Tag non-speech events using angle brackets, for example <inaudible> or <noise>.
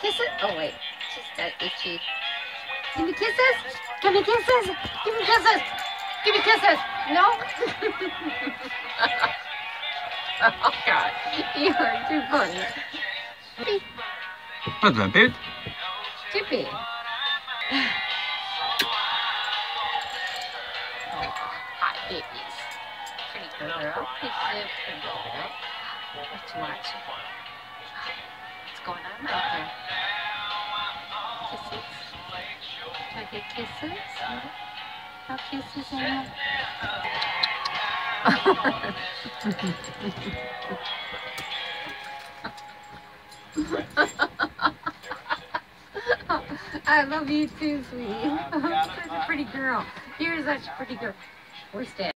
Kisses? Oh, wait. She's got itchy. Give me kisses. Give me kisses. Give me kisses. Give me kisses. No? <laughs> oh, God. You are too funny. What's that, dude? Chippy. <sighs> Oh, hot babies. Pretty girl. Pretty girl. What you watching? What's going on out kisses? <laughs> No? I love you too, sweetie. <laughs> You're such a pretty girl. You're such a pretty girl. Where's Dad?